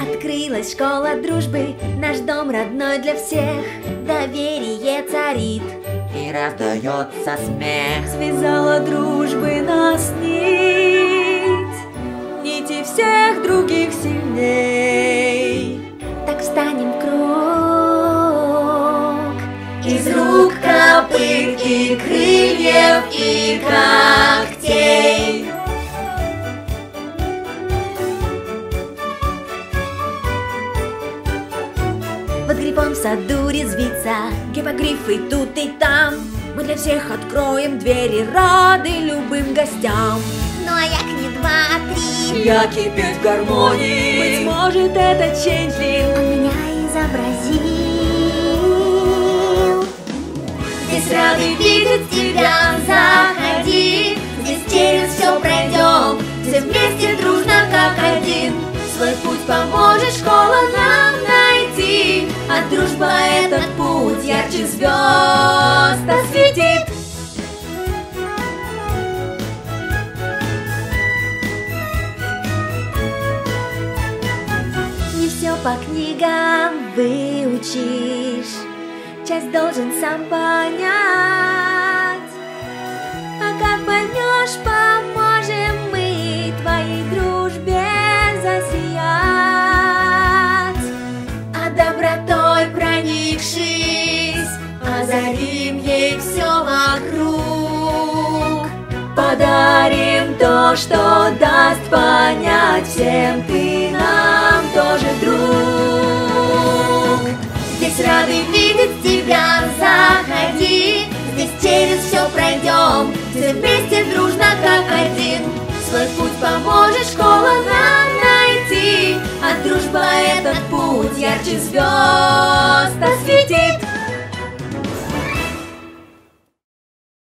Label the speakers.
Speaker 1: Открылась школа дружбы, наш дом родной для всех. Доверие царит
Speaker 2: и раздается смех.
Speaker 1: Связала дружбы нас нить, нити всех других сильней. Так встанем в круг из рук, копыт и крыльев и когтей. Под грибом в саду резвится. Гипогрифы тут и там. Мы для всех откроем двери Рады любым гостям.
Speaker 3: Ну а як не два, а три
Speaker 1: Я кипеть в гармонии. Быть может это ченчлин
Speaker 3: Он меня изобразил.
Speaker 1: Здесь рады видеть тебя Заходи. Здесь через все пройдем Все вместе дружно как один. Свой путь поможет дружба этот путь ярче звезд осветит Не все по книгам выучишь. Часть должен сам понять. А как поймешь, поможем мы Твоей дружбе засиять Озарим ей все вокруг. Подарим то, что даст понять Всем ты нам тоже друг. Здесь рады видеть тебя, заходи. Здесь через все пройдем Все вместе дружно как один. Свой путь поможет школа нам найти. А дружба этот путь ярче звезд